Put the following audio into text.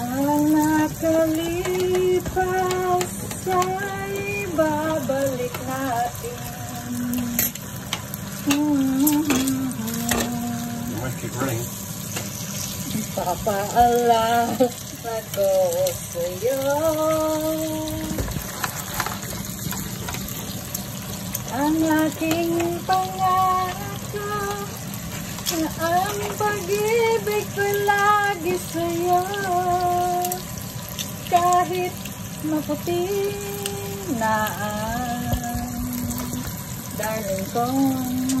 makalipas ay babalik natin. You might keep running. Papaalam ako sa'yo. Ang aking pangako na ang pag-ibig ko lagi sa'yo. Kahit maputi na ang darling kong